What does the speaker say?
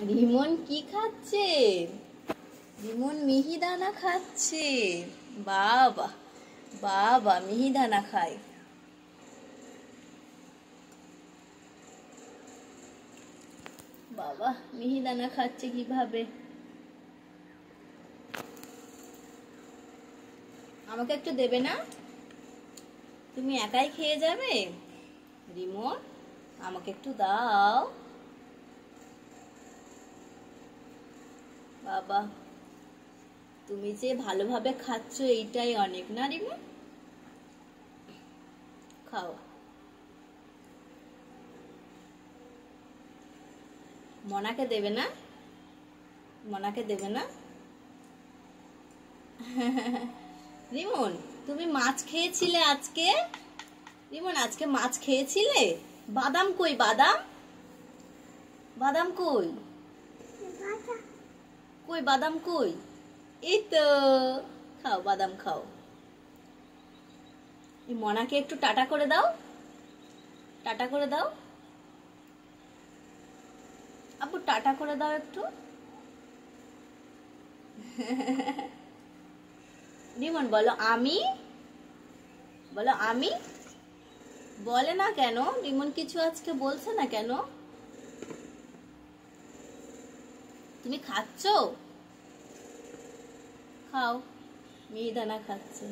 রিমন কি খাচ্ছে? রিমন মিহিদানা খাচ্ছে। বাবা বাবা মিহিদানা খায়। বাবা মিহিদানা খাচ্ছে কীভাবে? আমাকে একটু দেবে না? তুমি একাই খেয়ে যাবে? রিমন, আমাকে একটু দাও। বাবা, তুমি যে ভালোভাবে খাচ্ছ এইটাই অনেক, না রিমন খাও। মনাকে দেবে না? মনাকে দেবে না? রিমন, তুমি মাছ খেয়েছিলে আজকে? রিমন, আজকে মাছ খেয়েছিলে? বাদাম কই, বাদাম? বাদাম কই? কই, বাদাম কই? এই তো, খাও, বাদাম খাও। মনাকে একটু টাটা করে দাও। টাটা করে দাও। আপু, টাটা করে দাও একটু। রিমন, বলো আমি? বলো আমি? বলে না কেন? রিমন কিছু আজকে বলছে না কেন? তুমি খাচ্ছ? খাও মিহিদানা খাচ্ছে।